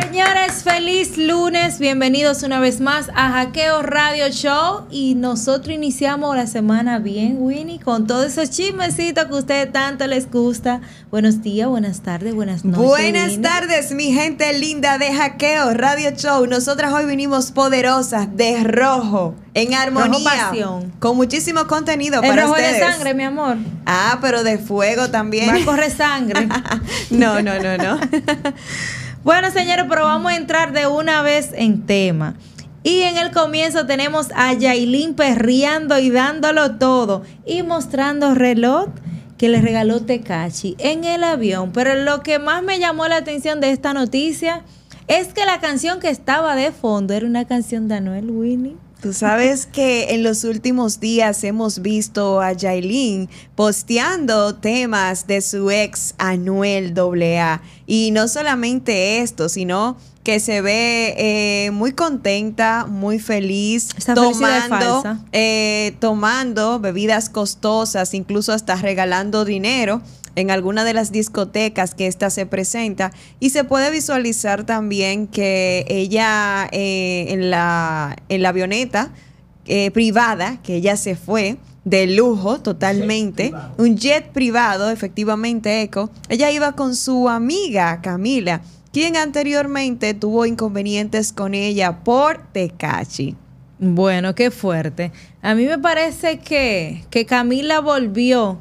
Señores, feliz lunes. Bienvenidos una vez más a Hackeo Radio Show. Y nosotros iniciamos la semana bien, Winnie, con todos esos chismecitos que a ustedes tanto les gusta. Buenos días, buenas tardes, buenas noches. Buenas tardes, mi gente linda de Hackeo Radio Show. Nosotras hoy vinimos poderosas de rojo, en armonía, con muchísimo contenido El para rojo ustedes. de sangre, mi amor. Ah, pero de fuego también. Va a correr sangre. no, no, no, no. Bueno, señores, pero vamos a entrar de una vez en tema. Y en el comienzo tenemos a Yailin perreando y dándolo todo y mostrando reloj que le regaló Tecachi en el avión. Pero lo que más me llamó la atención de esta noticia es que la canción que estaba de fondo era una canción de Anuel Winnie. Tú sabes que en los últimos días hemos visto a Yailin posteando temas de su ex Anuel AA. Y no solamente esto, sino que se ve eh, muy contenta, muy feliz, tomando, eh, tomando bebidas costosas, incluso hasta regalando dinero en alguna de las discotecas que ésta se presenta y se puede visualizar también que ella eh, en, la, en la avioneta eh, privada, que ella se fue de lujo totalmente, un jet privado, efectivamente, Eco, ella iba con su amiga Camila, quien anteriormente tuvo inconvenientes con ella por Tecachi. Bueno, qué fuerte. A mí me parece que, que Camila volvió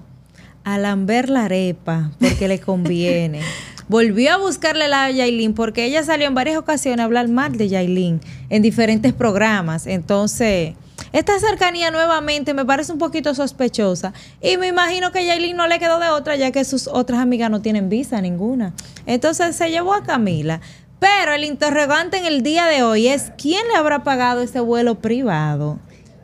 a lamber la arepa porque le conviene. Volvió a buscarle la a Yailin porque ella salió en varias ocasiones a hablar mal de Yailin en diferentes programas. Entonces, esta cercanía nuevamente me parece un poquito sospechosa. Y me imagino que Yailin no le quedó de otra ya que sus otras amigas no tienen visa ninguna. Entonces se llevó a Camila. Pero el interrogante en el día de hoy es ¿quién le habrá pagado ese vuelo privado?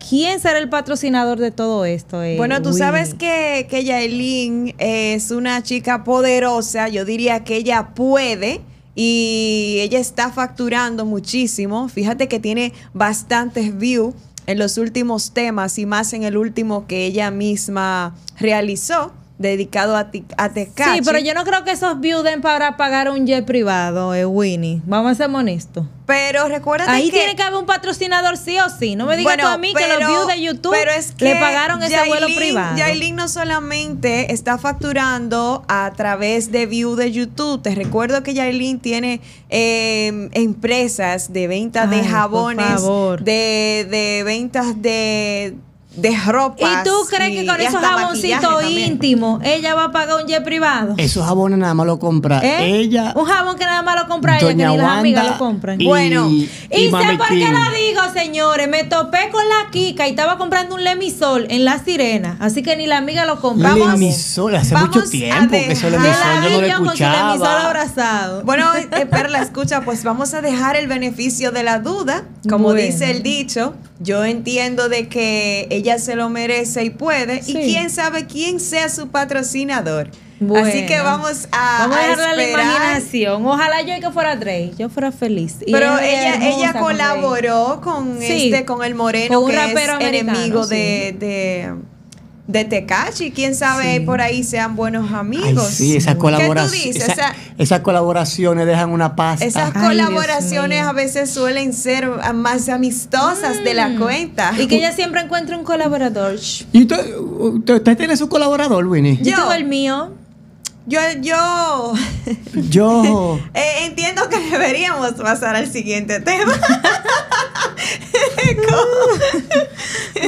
¿Quién será el patrocinador de todo esto? eh, Bueno, tú sabes que, que Yailin es una chica poderosa, yo diría que ella puede y ella está facturando muchísimo. Fíjate que tiene bastantes views en los últimos temas y más en el último que ella misma realizó, dedicado a, ti- a Tecachi. Sí, pero yo no creo que esos views den para pagar un jet privado, eh, Winnie. Vamos a ser honestos. Pero recuerda Ahí que... tiene que haber un patrocinador sí o sí. No me digas Bueno, tú a mí que los pero- views de YouTube pero es le que pagaron ese vuelo Yailin- privado. Yailin no solamente está facturando a través de view de YouTube. Te recuerdo que Yailin tiene eh, empresas de venta de Ay, por jabones, favor. de, de ventas de, de ropa. ¿Y tú crees que con esos jaboncitos íntimos ella va a pagar un jet privado? Esos jabones nada más lo compra ¿Eh? ella. Un jabón que nada más lo compra ella, que ni las amigas lo compran. y- Bueno, Y, sé Mami por qué lo digo, señores. Me topé con la Kika y estaba comprando un Lemisol en La Sirena. Así que ni la amiga lo compra. Vamos- Lemisol, hace vamos mucho tiempo que eso Lemisol la yo no lo yo con su Lemisol escuchaba. abrazado. Bueno, eh, Perla, escucha, pues vamos a dejar el beneficio de la duda. Como Bueno. dice el dicho, yo entiendo de que ella se lo merece y puede. Sí. Y quién sabe quién sea su patrocinador. Bueno. Así que vamos a, Vamos a la imaginación. Ojalá yo que fuera Drake, yo fuera feliz. Y Pero ella, ella colaboró con Sí, este, con el moreno con un que rapero es enemigo sí. de, de, de Tecachi. Quién sabe Sí. por ahí sean buenos Ay, amigos. sí, esas ¿Qué tú colaboraciones. dices? esa- Esa- esas colaboraciones dejan una pasta. Esas Ay, colaboraciones a veces suelen ser más amistosas de la cuenta. Mm. Y que ella siempre encuentre un colaborador. ¿Y usted, usted, usted tiene su colaborador, Winnie? Yo, Yo. tengo el mío. Yo, yo Yo. eh, entiendo que deberíamos pasar al siguiente tema.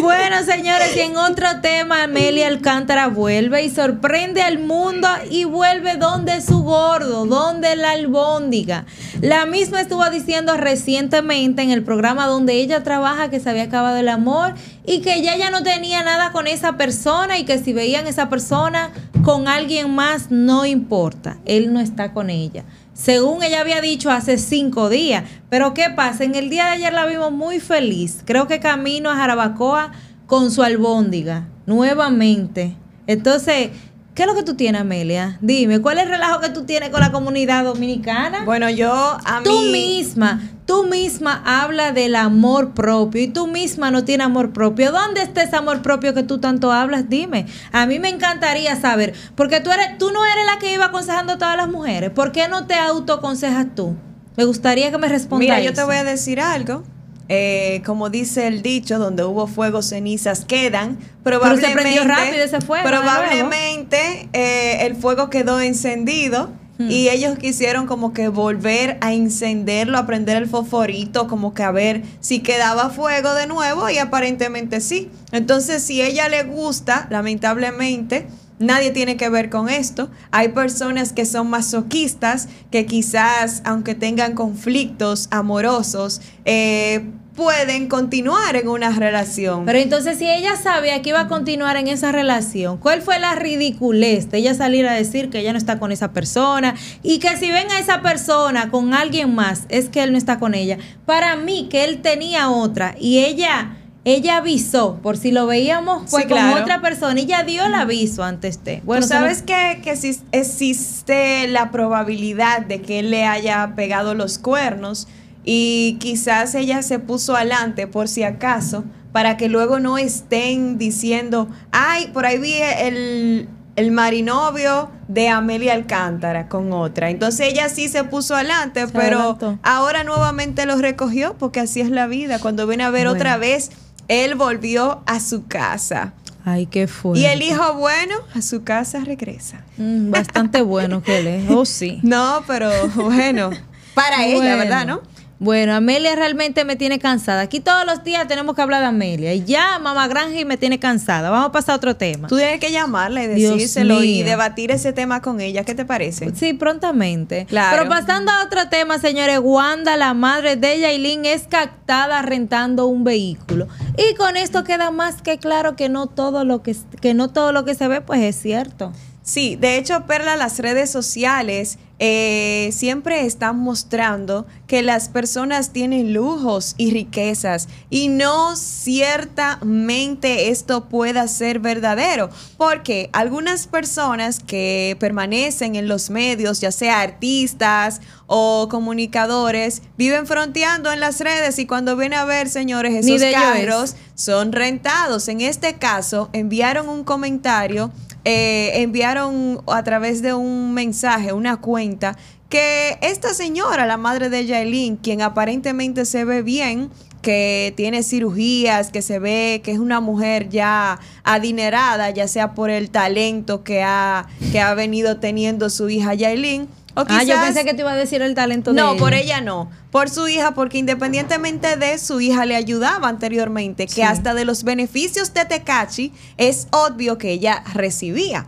Bueno, señores, y en otro tema, Amelia Alcántara vuelve y sorprende al mundo y vuelve donde su gordo, donde la albóndiga. La misma estuvo diciendo recientemente en el programa donde ella trabaja que se había acabado el amor y que ya ella no tenía nada con esa persona y que si veían esa persona con alguien más no importa, él no está con ella. Según ella había dicho hace cinco días. Pero ¿qué pasa? En el día de ayer la vimos muy feliz. Creo que camino a Jarabacoa con su albóndiga. Nuevamente. Entonces, ¿qué es lo que tú tienes, Amelia? Dime, ¿cuál es el relajo que tú tienes con la comunidad dominicana? Bueno, yo a Tú mí... misma, tú misma habla del amor propio y tú misma no tienes amor propio. ¿Dónde está ese amor propio que tú tanto hablas? Dime. A mí me encantaría saber, porque tú eres, tú no eres la que iba aconsejando a todas las mujeres. ¿Por qué no te autoaconsejas tú? Me gustaría que me responda Mira, yo te voy a decir algo. Eh, como dice el dicho, donde hubo fuego, cenizas quedan. Probablemente, se prendió rápido ese fuego, Probablemente eh, el fuego quedó encendido Y ellos quisieron como que volver a encenderlo, a prender el fosforito, como que a ver si quedaba fuego de nuevo y aparentemente sí. Entonces, si ella le gusta, lamentablemente, Nadie tiene que ver con esto. Hay personas que son masoquistas, que quizás, aunque tengan conflictos amorosos, eh, pueden continuar en una relación. Pero entonces, si ella sabía que iba a continuar en esa relación, ¿cuál fue la ridiculez de ella salir a decir que ella no está con esa persona? Y que si ven a esa persona con alguien más, es que él no está con ella. Para mí, que él tenía otra y ella. Ella avisó, por si lo veíamos pues, Sí, con otra persona, ella dio el aviso antes de. Bueno, no- sabes que, que exis- existe la probabilidad de que él le haya pegado los cuernos y quizás ella se puso adelante por si acaso para que luego no estén diciendo, ay, por ahí vi el, el marinovio de Amelia Alcántara con otra. Entonces ella sí se puso adelante, Se pero adelantó. ahora nuevamente lo recogió porque así es la vida. Cuando viene a ver Bueno. otra vez, él volvió a su casa. Ay, qué fuerte. Y el hijo bueno a su casa regresa. Mm, bastante bueno que él es. Oh, sí. No, pero bueno, para ella. ¿verdad? ¿No? Bueno, Amelia realmente me tiene cansada. Aquí todos los días tenemos que hablar de Amelia. Y ya, mamá Granja me tiene cansada. Vamos a pasar a otro tema. Tú tienes que llamarla y decírselo y debatir ese tema con ella. ¿Qué te parece? Sí, prontamente. Claro. Pero pasando a otro tema, señores, Wanda, la madre de Yailin, es captada rentando un vehículo. Y con esto queda más que claro que no todo lo que, que no todo lo que se ve, pues es cierto. Sí, de hecho, Perla, las redes sociales eh, siempre están mostrando que las personas tienen lujos y riquezas y no ciertamente esto pueda ser verdadero, porque algunas personas que permanecen en los medios, ya sea artistas o comunicadores, viven fronteando en las redes y cuando viene a ver, señores, esos es. carros son rentados. En este caso, enviaron un comentario, eh, enviaron a través de un mensaje, una cuenta, que esta señora, la madre de Yailin, quien aparentemente se ve bien, que tiene cirugías, que se ve que es una mujer ya adinerada, ya sea por el talento que ha, que ha venido teniendo su hija Yailin. O ah, yo pensé que te iba a decir el talento de no, por ella no. Por su hija, porque independientemente de su hija le ayudaba anteriormente, que Sí. hasta de los beneficios de Tecachi es obvio que ella recibía.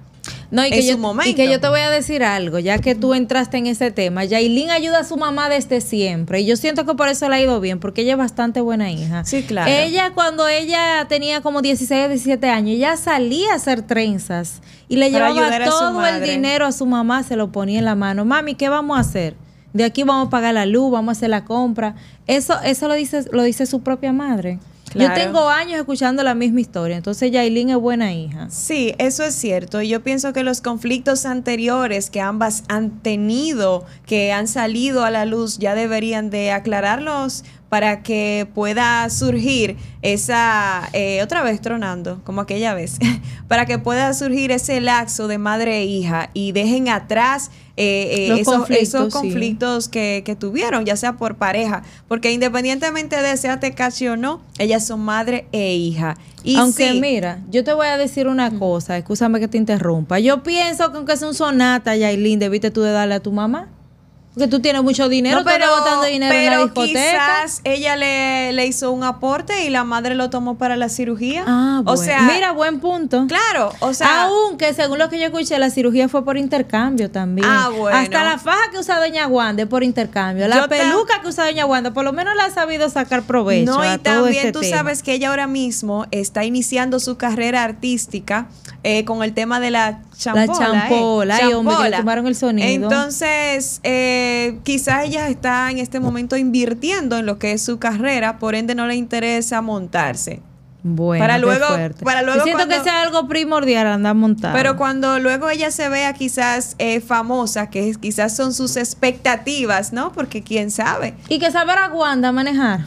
No, y que, en yo, su momento. y que yo te voy a decir algo, ya que tú entraste en ese tema. Yailin ayuda a su mamá desde siempre. Y yo siento que por eso le ha ido bien, porque ella es bastante buena hija. Sí, claro. Ella, cuando ella tenía como 16 o 17 años, ella salía a hacer trenzas y le Para llevaba todo el dinero a su mamá, se lo ponía en la mano. Mami, ¿qué vamos a hacer? De aquí vamos a pagar la luz, vamos a hacer la compra. Eso, eso lo dice, lo dice su propia madre. Yo tengo años escuchando la misma historia. Entonces, Yailin es buena hija. Sí, eso es cierto. Y yo pienso que los conflictos anteriores que ambas han tenido, que han salido a la luz, ya deberían de aclararlos para que pueda surgir esa, eh, otra vez tronando, como aquella vez, para que pueda surgir ese laxo de madre e hija y dejen atrás eh, eh, esos conflictos, esos sí. conflictos que, que tuvieron, ya sea por pareja, porque independientemente de sea Tecachi o no, ellas son madre e hija. Y aunque sí, mira, yo te voy a decir una cosa, escúchame que te interrumpa. Yo pienso que aunque sea un sonata, Yailin, debiste tú de darle a tu mamá. Porque tú tienes mucho dinero, No, botando dinero en la pero discoteca. quizás ella le, le hizo un aporte y la madre lo tomó para la cirugía. Ah, o bueno. sea, mira, buen punto. claro, o sea, Aunque según lo que yo escuché, la cirugía fue por intercambio también. Ah, bueno. Hasta la faja que usa Doña Wanda es por intercambio. La Yo peluca que usa Doña Wanda, por lo menos la ha sabido sacar provecho. no, a y todo también este tú tema. sabes que ella ahora mismo está iniciando su carrera artística eh, con el tema de la champola. La champola, eh, ay, hombre, que tumbaron el sonido. Entonces, eh, quizás ella está en este momento invirtiendo en lo que es su carrera, por ende no le interesa montarse. Bueno, para luego- fuerte. para luego Yo siento cuando- que sea algo primordial andar montado. Pero cuando luego ella se vea quizás eh, famosa, que es- quizás son sus expectativas, ¿no? Porque quién sabe. Y que saber a Wanda manejar.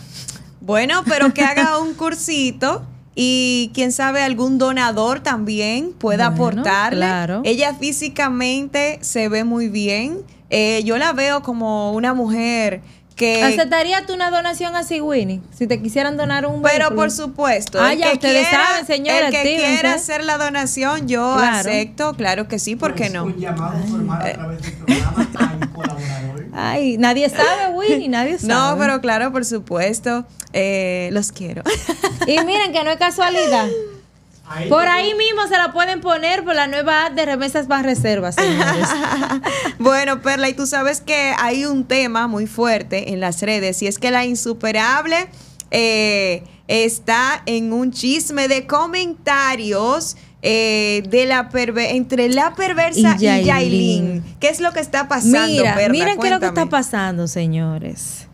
Bueno, pero que haga un cursito y quién sabe algún donador también pueda Bueno, aportarle. claro. Ella físicamente se ve muy bien. Eh, yo la veo como una mujer que... ¿Aceptarías tú una donación así, Winnie? Si te quisieran donar un Pero vehículo. por supuesto, Ah, el ya que ustedes quiera, saben, señora, el que quiera hacer la donación, yo Claro. acepto, claro que sí, ¿por qué Pues, no? Un llamado formal a través del programa al colaborador. Ay, nadie sabe, Winnie, nadie sabe. No, pero claro, por supuesto, eh, los quiero. Y miren que no es casualidad. Ahí Por ahí mismo se la pueden poner por la nueva app de remesas más reservas, señores. bueno, Perla, y tú sabes que hay un tema muy fuerte en las redes y es que la insuperable eh, está en un chisme de comentarios. Eh, de la perve- entre la perversa Y Yailin. ¿Qué es lo que está pasando, Mira, Perla? miren qué es lo que está pasando, señores.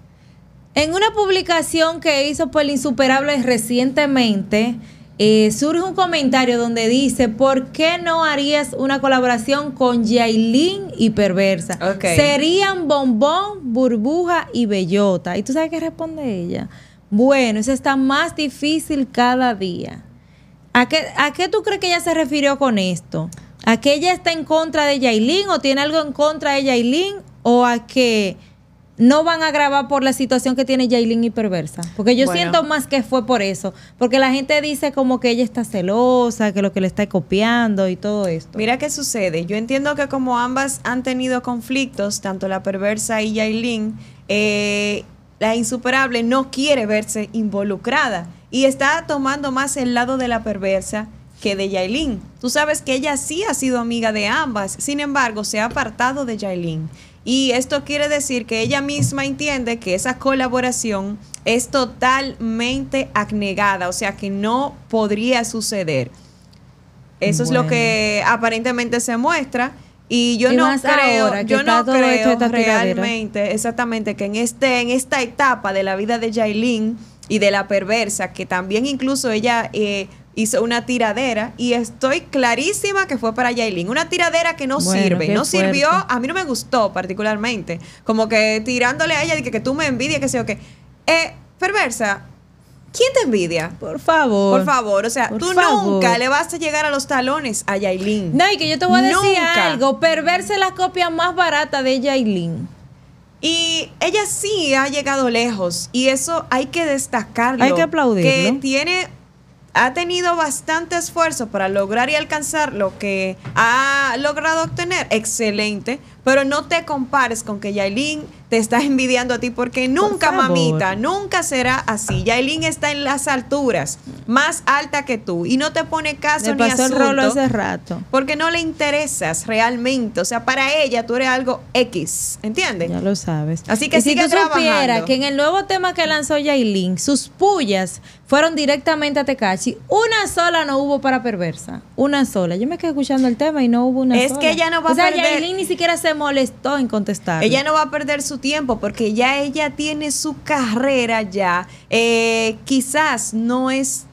En una publicación que hizo por el Insuperable recientemente, eh, surge un comentario donde dice, ¿por qué no harías una colaboración con Yailin y Perversa? Serían bombón, burbuja y bellota. ¿Y tú sabes qué responde ella? Bueno, eso está más difícil cada día. ¿A qué, ¿A qué tú crees que ella se refirió con esto? ¿A que ella está en contra de Yailin o tiene algo en contra de Yailin? ¿O a que no van a grabar por la situación que tiene Yailin y Perversa? Porque yo Bueno. siento más que fue por eso. Porque la gente dice como que ella está celosa, que lo que le está copiando y todo esto. Mira qué sucede. Yo entiendo que como ambas han tenido conflictos, tanto la perversa y Yailin, eh, la insuperable no quiere verse involucrada y está tomando más el lado de la perversa que de Yailin. Tú sabes que ella sí ha sido amiga de ambas, sin embargo se ha apartado de Yailin. Y esto quiere decir que ella misma entiende que esa colaboración es totalmente abnegada, o sea que no podría suceder. Eso es lo que aparentemente se muestra. Y yo Y no creo, ahora yo no creo tiradera. realmente, exactamente, que en este, en esta etapa de la vida de Yailin y de la perversa, que también incluso ella eh, hizo una tiradera, y estoy clarísima que fue para Yailin, una tiradera que no Bueno, sirve, no sirvió, a mí no me gustó particularmente, como que tirándole a ella de que, que tú me envidias, que sé yo qué. Eh, perversa, ¿quién te envidia? Por favor. Por favor, o sea, tú favor. nunca le vas a llegar a los talones a Yailin. No, y que yo te voy a decir Nunca. algo. Perversa es la copia más barata de Yailin. Y ella sí ha llegado lejos y eso hay que destacarlo. Hay que aplaudirlo. Que tiene, ha tenido bastante esfuerzo para lograr y alcanzar lo que ha logrado obtener. Excelente. Pero no te compares con que Yailin te está envidiando a ti porque nunca, mamita, nunca será así. Yailin está en las alturas, más alta que tú y no te pone caso Le ni pasó el asunto. rolo hace rato. Porque no le interesas realmente. O sea, para ella tú eres algo X. ¿Entiendes? Ya lo sabes. Así que y si sigue tú supieras trabajando. que en el nuevo tema que lanzó Yailin, sus pullas fueron directamente a Tecachi. Una sola no hubo para perversa. Una sola. Yo me quedé escuchando el tema y no hubo una Es sola. que ella no va o a sea, perder- Yailin ni siquiera se molestó en contestar. Ella no va a perder su tiempo porque ya ella tiene su carrera ya. Eh, quizás no es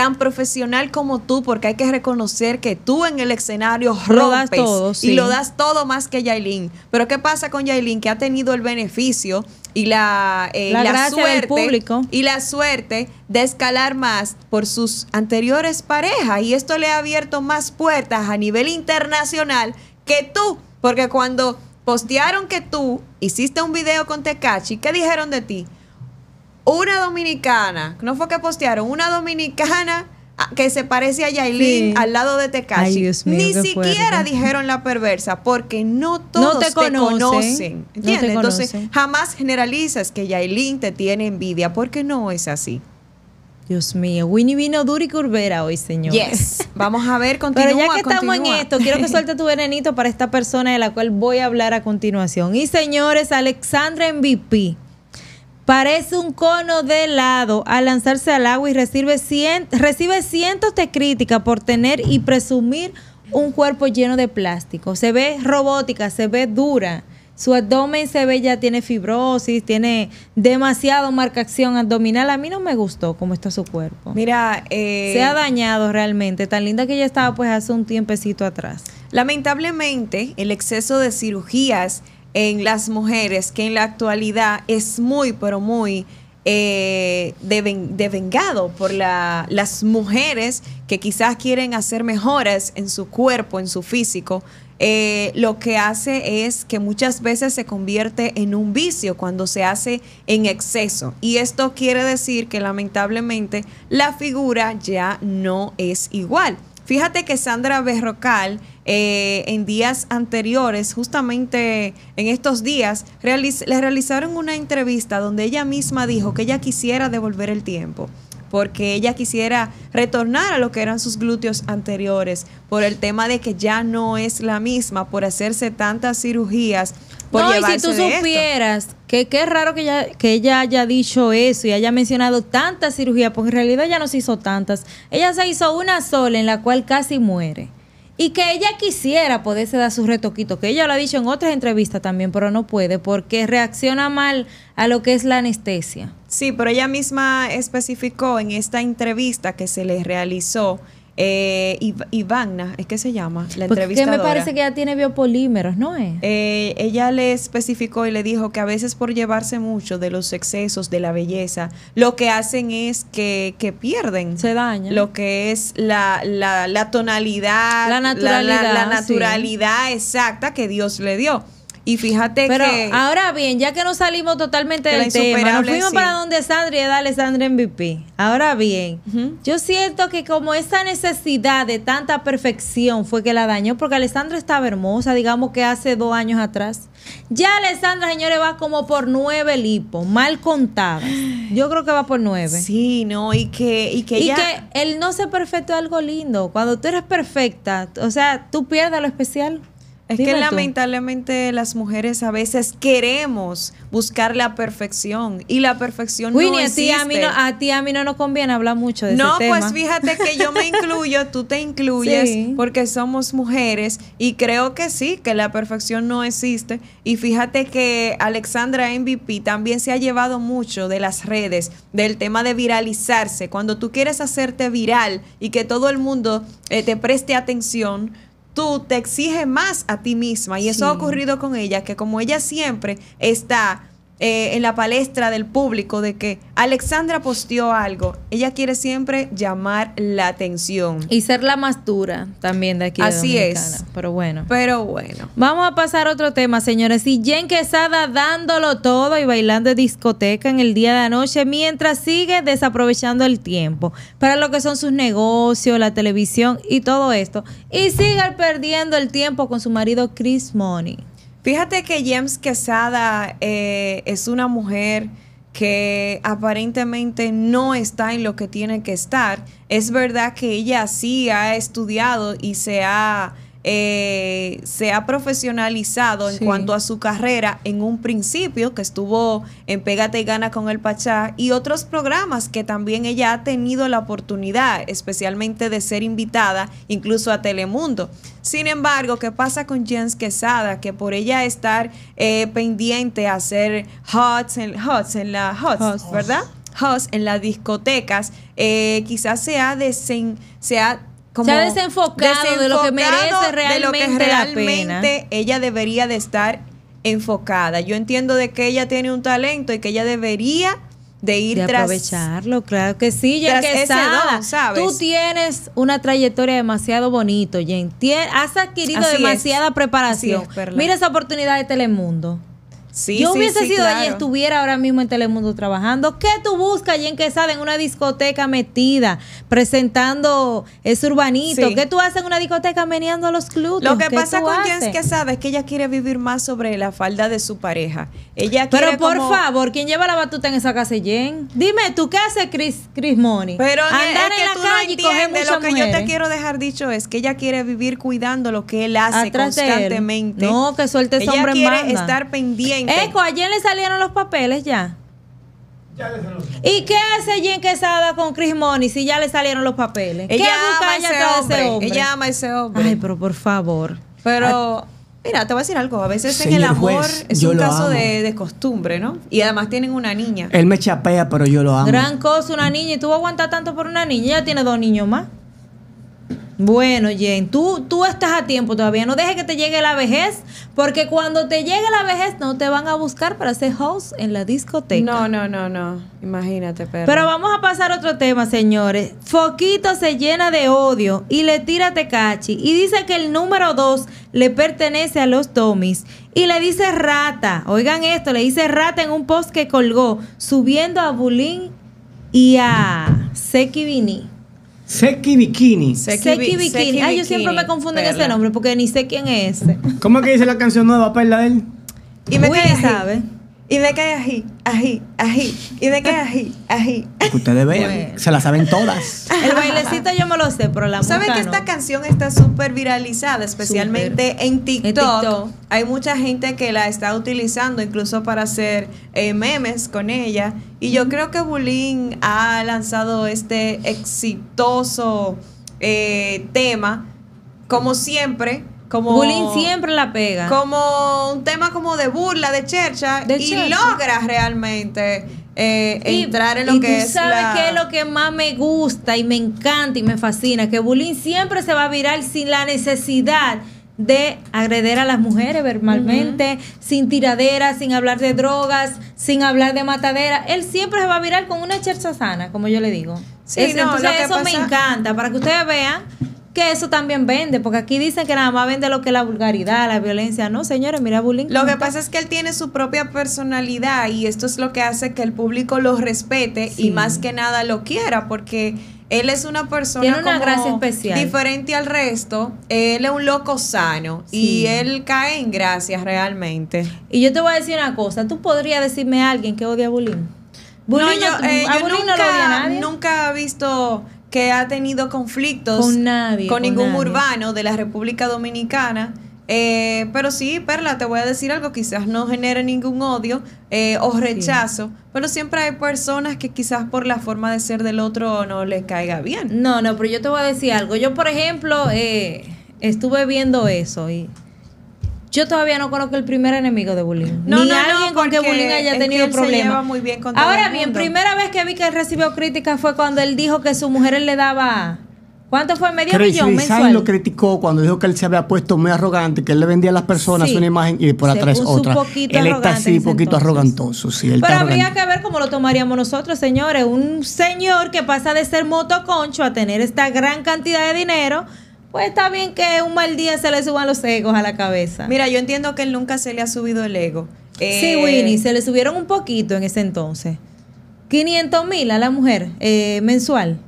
tan profesional como tú porque hay que reconocer que tú en el escenario Lo das rompes todo, sí. y lo das todo más que Yailin. Pero ¿qué pasa con Yailin? Que ha tenido el beneficio y la, eh, La la gracia del suerte público. y la suerte de escalar más por sus anteriores parejas y esto le ha abierto más puertas a nivel internacional que tú, porque cuando postearon que tú hiciste un video con Tecachi, ¿qué dijeron de ti? Una dominicana, no fue que postearon, una dominicana ah, que se parece a Yailin Sí. al lado de mío, Ni siquiera dijeron la perversa, porque no todos te te conocen, conocen. no te ¿Entiendes? Entonces, conocen. jamás generalizas que Yailin te tiene envidia, porque no es así. Dios mío, Winnie vino dura y curvera hoy, señor. Yes. Vamos a ver, continúa. Pero ya que estamos en esto, quiero que suelte tu venenito para esta persona de la cual voy a hablar a continuación. Y señores, Alexandra MVP parece un cono de helado al lanzarse al agua y recibe, cien- recibe cientos de críticas por tener y presumir un cuerpo lleno de plástico. Se ve robótica, se ve dura. Su abdomen se ve ya tiene fibrosis, tiene demasiado marcación abdominal. A mí no me gustó cómo está su cuerpo. Mira, eh, Se ha dañado realmente. Tan linda que ella estaba pues hace un tiempecito atrás. lamentablemente el exceso de cirugías en las mujeres que en la actualidad es muy, pero muy eh, deven- devengado por la- las mujeres que quizás quieren hacer mejoras en su cuerpo, en su físico, eh, lo que hace es que muchas veces se convierte en un vicio cuando se hace en exceso. Y esto quiere decir que lamentablemente la figura ya no es igual. Fíjate que Sandra Berrocal eh, en días anteriores, justamente en estos días, realiz- le realizaron una entrevista donde ella misma dijo que ella quisiera devolver el tiempo porque ella quisiera retornar a lo que eran sus glúteos anteriores por el tema de que ya no es la misma por hacerse tantas cirugías por no, y si tú esto. supieras que qué raro que ella, que ella haya dicho eso y haya mencionado tantas cirugías, porque en realidad ella no se hizo tantas. Ella se hizo una sola en la cual casi muere. Y que ella quisiera poderse dar sus retoquitos, que ella lo ha dicho en otras entrevistas también, pero no puede porque reacciona mal a lo que es la anestesia. Sí, pero ella misma especificó en esta entrevista que se le realizó eh, Iv- Ivana, ¿es que se llama? La Porque entrevistadora. me parece que ella tiene biopolímeros, ¿no es? Eh, ella le especificó y le dijo que a veces por llevarse mucho de los excesos de la belleza, lo que hacen es que, que pierden Se daña. lo que es la, la, la tonalidad, La naturalidad, la, sí. naturalidad exacta que Dios le dio. Y fíjate Pero que ahora bien, ya que nos salimos totalmente del tema, nos fuimos sí. para donde Sandra y darle Sandra MVP. Ahora bien, yo siento que como esa necesidad de tanta perfección fue que la dañó, porque Alessandra estaba hermosa, digamos que hace dos años atrás. Ya Alessandra, señores, va como por nueve lipos, mal contadas. Yo creo que va por nueve. sí, no, y que y que y ella que el no ser perfecto es algo lindo. Cuando tú eres perfecta, o sea, tú pierdes lo especial. Es Dime que tú. lamentablemente las mujeres a veces queremos buscar la perfección y la perfección Winnie, no a ti, existe. a, mí no, a ti a mí no nos conviene hablar mucho de No, ese tema. pues fíjate que yo me incluyo, tú te incluyes Sí. porque somos mujeres y creo que sí, que la perfección no existe. Y fíjate que Alexandra MVP también se ha llevado mucho de las redes, del tema de viralizarse. Cuando tú quieres hacerte viral y que todo el mundo eh, te preste atención, tú te exiges más a ti misma. Y eso ha ocurrido con ella, que como ella siempre está eh, en la palestra del público de que Alexandra posteó algo, ella quiere siempre llamar la atención. Y ser la más dura también de aquí. de Así Dominicana. es. Pero bueno. Pero bueno. Vamos a pasar a otro tema, señores. Y Jen Quesada dándolo todo y bailando en discoteca en el día de anoche mientras sigue desaprovechando el tiempo para lo que son sus negocios, la televisión y todo esto. Y sigue perdiendo el tiempo con su marido Chris Money. Fíjate que James Quesada eh, es una mujer que aparentemente no está en lo que tiene que estar. Es verdad que ella sí ha estudiado y se ha, eh, se ha profesionalizado en cuanto a su carrera en un principio, que estuvo en Pégate y Gana con el Pachá, y otros programas que también ella ha tenido la oportunidad, especialmente de ser invitada incluso a Telemundo. Sin embargo, ¿qué pasa con Jens Quesada? Que por ella estar eh, pendiente a hacer hots en, hots en la hots, Hots. ¿verdad? Hots en las discotecas, eh, quizás se ha desen, se ha como Se ha desenfocado de lo que merece desenfocado de lo que realmente la pena. realmente ella debería de estar enfocada. Yo entiendo de que ella tiene un talento y que ella debería de ir de tras aprovecharlo, claro que sí, Jen tras ese Quesada. don, ¿sabes? Tú tienes una trayectoria demasiado bonito, Jen. Tien- has adquirido Así es. demasiada preparación. Es. Mira esa oportunidad de Telemundo. Sí, Yo sí, hubiese sí, sido claro. allí, estuviera ahora mismo en Telemundo trabajando. ¿Qué tú buscas, Jen Quesada, en una discoteca metida, presentando ese urbanito? ¿Qué tú haces en una discoteca meneando los glúteos? Lo que ¿Qué pasa con haces? Jens Quesada es que ella quiere vivir más sobre la falda de su pareja. Ella Pero quiere por como- favor, ¿quién lleva la batuta en esa casa, Jen? Dime, ¿tú qué haces, Chris, Chris Money? Pero Andar es que en la tú no calle y coger entiendes. muchas Lo que yo te quiero dejar dicho es que ella quiere vivir cuidando lo que él hace Atrás constantemente. No, que suelte ese Ella hombre en quiere estar pendiente. Eco, ayer le salieron los papeles ya. Ya le los- ¿Y qué hace Jen Quesada con Chris Money si ya le salieron los papeles? ¿Qué Ella busca ama ella ese hombre. ese hombre? Ella ama a ese hombre. Ay, pero por favor. Pero, mira, te voy a decir algo. A veces en el amor juez, es un caso de costumbre, ¿no? Y además tienen una niña. Él me chapea, pero yo lo amo. Gran cosa, una niña. ¿Y tú vas a aguantar tanto por una niña? Ella tiene dos niños más. Bueno, Jen, tú, tú estás a tiempo todavía. No dejes que te llegue la vejez, porque cuando te llegue la vejez no te van a buscar para ser host en la discoteca. No, no, no, no. Imagínate, pero. Pero vamos a pasar a otro tema, señores. Foquito se llena de odio y le tira Tecachi y dice que el número dos le pertenece a los Tomis y le dice rata. Oigan esto, le dice rata en un post que colgó subiendo a Bulín y a Seki Vini. Seki Bikini. Seki Seki, Bi- Bikini. Seki Ay, yo siempre me confundo en ese nombre porque ni sé quién es ese. ¿Cómo es que dice la canción nueva, Perla, de él? Y me Uy, sabe. Y me cae ají, ají, ají. Y me cae ají, ají. Que ustedes vean, Bueno. se la saben todas. El bailecito yo me lo sé, pero la ¿Saben que no. esta canción está súper viralizada, especialmente en TikTok? En TikTok. Hay mucha gente que la está utilizando incluso para hacer eh, memes con ella. Y yo creo que Bulín ha lanzado este exitoso eh, tema, como siempre. Como, Bulín siempre la pega. como un tema como de burla, de chercha, De y chercha. logra realmente eh, Y- entrar en lo y que tú es sabes la- qué es lo que más me gusta y me encanta y me fascina, que Bulín siempre se va a virar sin la necesidad de agredir a las mujeres verbalmente, sin tiraderas, sin hablar de drogas, sin hablar de matadera. Él siempre se va a virar con una chercha sana, como yo le digo. Sí, Es- no, entonces eso me encanta, para que ustedes vean que eso también vende, porque aquí dicen que nada más vende lo que es la vulgaridad, la violencia. No, señores, mira Bulín. Lo que pasa es que él tiene su propia personalidad y esto es lo que hace que el público lo respete Sí. y más que nada lo quiera porque él es una persona Tiene una como gracia especial. diferente al resto. Él es un loco sano Sí. y él cae en gracias realmente. Y yo te voy a decir una cosa, tú podrías decirme a alguien que odia a Bulín. Bulín no, yo, eh, a yo Bulín nunca, no lo odia nadie. nunca he visto que ha tenido conflictos Con nadie, con ningún urbano de la República Dominicana. Eh, pero sí, Perla, te voy a decir algo, quizás no genere ningún odio eh, o rechazo, pero siempre hay personas que quizás por la forma de ser del otro no les caiga bien. No, no, pero yo te voy a decir algo. Yo, por ejemplo, eh, estuve viendo eso y yo todavía no conozco el primer enemigo de Bulín. No, Ni no, no, alguien con que Bulín haya es tenido que él problemas. lleva muy bien con todo Ahora bien, mundo. primera vez que vi que él recibió críticas fue cuando él dijo que su mujer le daba... ¿Cuánto fue? ¿Medio Crazy millón Design mensual? lo criticó cuando dijo que él se había puesto muy arrogante, que él le vendía a las personas Sí. una imagen y por Se atrás puso otra. un poquito él está arrogante así, ese poquito entonces. arrogantoso, sí. Él Pero está habría arrogante. que ver cómo lo tomaríamos nosotros, señores. Un señor que pasa de ser motoconcho a tener esta gran cantidad de dinero, pues está bien que un mal día se le suban los egos a la cabeza. Mira, yo entiendo que él nunca se le ha subido el ego. sí, Eh, Winnie, se le subieron un poquito en ese entonces. 500 mil a la mujer eh, mensual.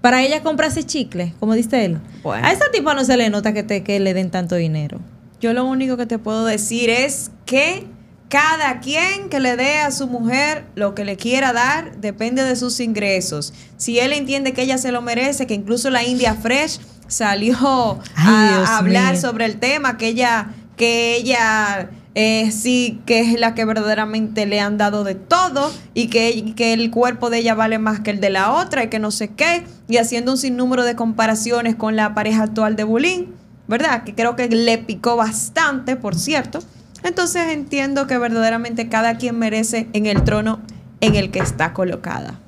Para ella comprarse chicle, como dice él. Bueno. A esa tipa no se le nota que, te, que le den tanto dinero. Yo lo único que te puedo decir es que cada quien que le dé a su mujer lo que le quiera dar depende de sus ingresos. Si él entiende que ella se lo merece, que incluso la India Fresh salió Ay, a, hablar mío. sobre el tema, que ella, que ella eh, sí que es la que verdaderamente le han dado de todo y que, que el cuerpo de ella vale más que el de la otra y que no sé qué, y haciendo un sinnúmero de comparaciones con la pareja actual de Bulín. ¿verdad? Que creo que le picó bastante, por cierto. Entonces entiendo que verdaderamente cada quien merece en el trono en el que está colocada.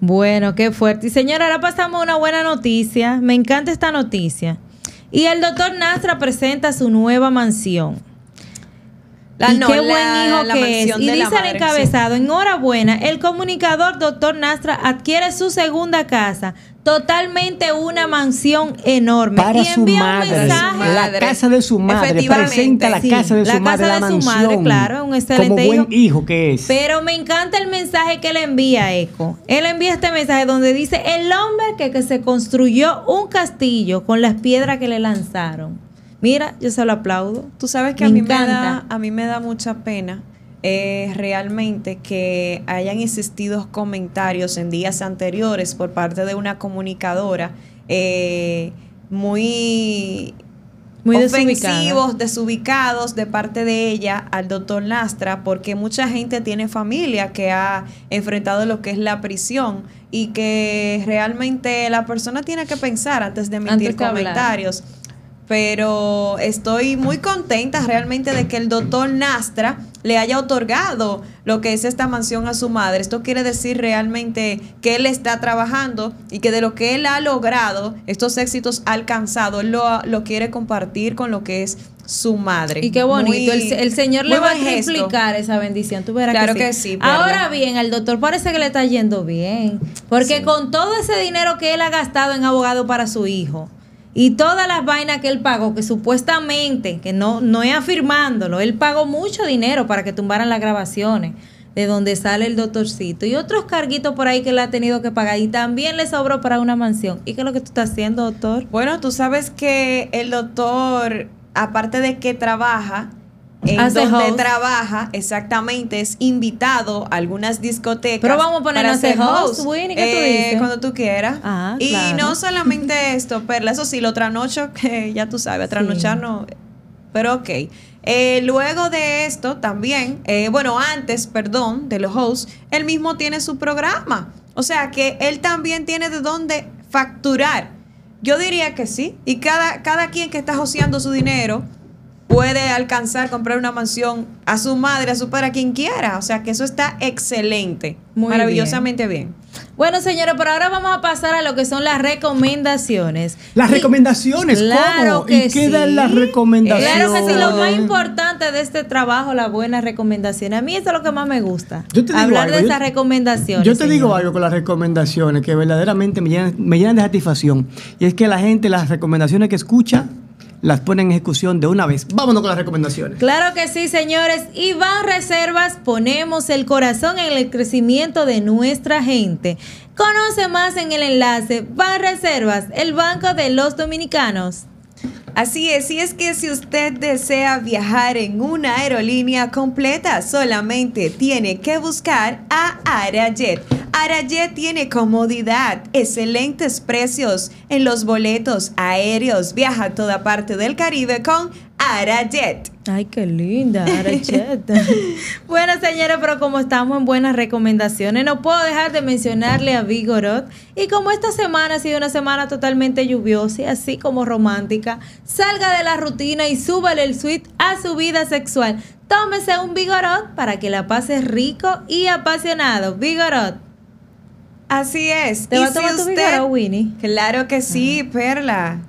Bueno, qué fuerte. Y señora, ahora pasamos a una buena noticia. Me encanta esta noticia. Y el doctor Nastra presenta su nueva mansión. La- y no, qué la- buen hijo la que es. Y dice el encabezado, enhorabuena, el comunicador doctor Nastra adquiere su segunda casa, totalmente una mansión enorme. Para y su envía un madre, mensaje. la casa de su madre, Efectivamente. presenta la Sí, casa de la su madre, casa la de su mansión. madre, claro, un excelente Como buen hijo. hijo que es. Pero me encanta el mensaje que le envía Eco. Él envía este mensaje donde dice, el hombre que, que se construyó un castillo con las piedras que le lanzaron. Mira, yo se lo aplaudo. Tú sabes que Me a mí me, da, a mí me da mucha pena eh, realmente que hayan existido comentarios en días anteriores por parte de una comunicadora eh, muy Muy ofensivos, desubicados de parte de ella al doctor Lastra, porque mucha gente tiene familia que ha enfrentado lo que es la prisión y que realmente la persona tiene que pensar antes de emitir Antes hablar. Pero estoy muy contenta realmente de que el doctor Nastra le haya otorgado lo que es esta mansión a su madre. Esto quiere decir realmente que él está trabajando y que de lo que él ha logrado, estos éxitos alcanzados, él lo, lo quiere compartir con lo que es su madre. Y qué bonito, Muy- el, el Señor le va a triplicar esa bendición, tú verás Claro que que sí. Ahora bien, al doctor parece que le está yendo bien, porque con todo ese dinero que él ha gastado en abogado para su hijo y todas las vainas que él pagó, que supuestamente, que no, no es afirmándolo, él pagó mucho dinero para que tumbaran las grabaciones de donde sale el doctorcito y otros carguitos por ahí que él ha tenido que pagar y también le sobró para una mansión. ¿Y qué es lo que tú estás haciendo, doctor? Bueno, tú sabes que el doctor, aparte de que trabaja, en donde host. trabaja, exactamente, es invitado a algunas discotecas. Pero vamos a ponernos ser host, Winnie, ¿qué tú eh, dices? Cuando tú quieras. Ah, y claro. no solamente esto, Perla, eso sí, lo trasnocho, que ya tú sabes, trasnochar no. Pero ok. Eh, luego de esto también, eh, bueno, antes, perdón, de los hosts, él mismo tiene su programa. O sea que él también tiene de dónde facturar. Yo diría que sí. Y cada, cada quien que está joseando su dinero puede alcanzar comprar una mansión a su madre, a su padre, a quien quiera. O sea que eso está excelente. Muy maravillosamente bien. Bueno, señores, por ahora vamos a pasar a lo que son las recomendaciones. Las Y- recomendaciones, Claro ¿cómo? que ¿Y qué dan sí. las recomendaciones? Claro que sí, lo más importante de este trabajo, las buenas recomendaciones. A mí eso es lo que más me gusta. Yo te digo hablar algo, de esas recomendaciones. Yo te digo algo con las recomendaciones que verdaderamente me llenan, me llenan de satisfacción. Y es que la gente, las recomendaciones que escucha, las pone en ejecución de una vez. Vámonos con las recomendaciones. Claro que sí, señores. Y Van Reservas ponemos el corazón en el crecimiento de nuestra gente. Conoce más en el enlace Van Reservas, el banco de los dominicanos. Así es, y es que si usted desea viajar en una aerolínea completa, solamente tiene que buscar a Arajet. Arajet tiene comodidad, excelentes precios en los boletos aéreos. Viaja a toda parte del Caribe con Arajet. Ay, qué linda, Arachet. bueno, señores, pero como estamos en buenas recomendaciones, no puedo dejar de mencionarle a Vigorot. Y como esta semana ha sido una semana totalmente lluviosa y así como romántica, salga de la rutina y súbale el suite a su vida sexual. Tómese un Vigorot para que la pase rico y apasionado. Vigorot. Así es. ¿Te Y va a si tomar tu usted- Winnie? Claro que sí, Perla.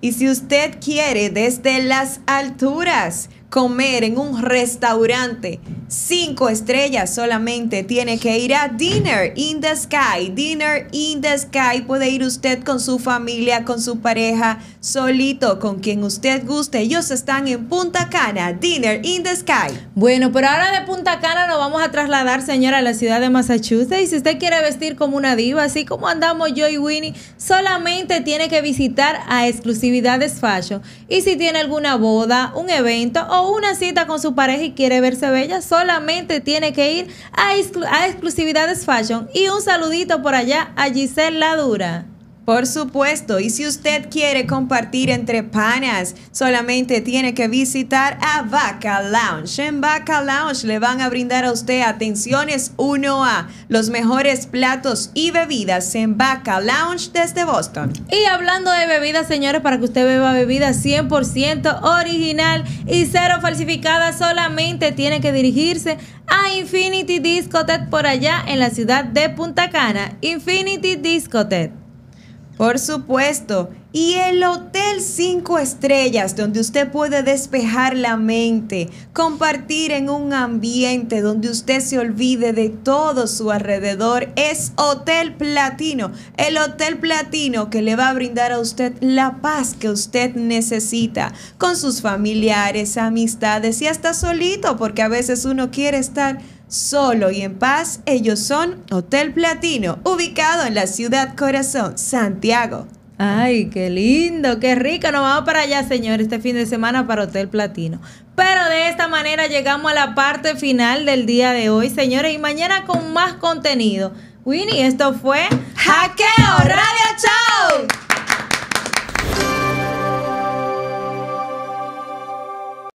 Y si usted quiere desde las alturas comer en un restaurante cinco estrellas solamente tiene que ir a Dinner in the Sky. Dinner in the Sky puede ir usted con su familia, con su pareja, solito, con quien usted guste. Ellos están en Punta Cana. Dinner in the Sky. Bueno, pero ahora de Punta Cana nos vamos a trasladar, señora, a la ciudad de Massachusetts. Y si usted quiere vestir como una diva, así como andamos yo y Winnie, solamente tiene que visitar a Exclusividades Fashion. Y si tiene alguna boda, un evento una cita con su pareja y quiere verse bella, solamente tiene que ir a, a Exclusividades Fashion. Y un saludito por allá a Giselle Ladura. Por supuesto, y si usted quiere compartir entre panas, solamente tiene que visitar a Vaca Lounge. En Vaca Lounge le van a brindar a usted atenciones 1A, los mejores platos y bebidas en Vaca Lounge desde Boston. Y hablando de bebidas, señores, para que usted beba bebida 100% original y cero falsificada, solamente tiene que dirigirse a Infinity Discotheque por allá en la ciudad de Punta Cana. Infinity Discotheque. Por supuesto. Y el Hotel 5 Estrellas, donde usted puede despejar la mente, compartir en un ambiente donde usted se olvide de todo su alrededor, es Hotel Platino. El Hotel Platino que le va a brindar a usted la paz que usted necesita con sus familiares, amistades y hasta solito, porque a veces uno quiere estar solo y en paz. Ellos son Hotel Platino, ubicado en la ciudad corazón, Santiago. Ay, qué lindo, qué rico. Nos vamos para allá, señor, este fin de semana para Hotel Platino. Pero de esta manera llegamos a la parte final del día de hoy, señores, y mañana con más contenido. Winnie, esto fue Hackeo Radio Show.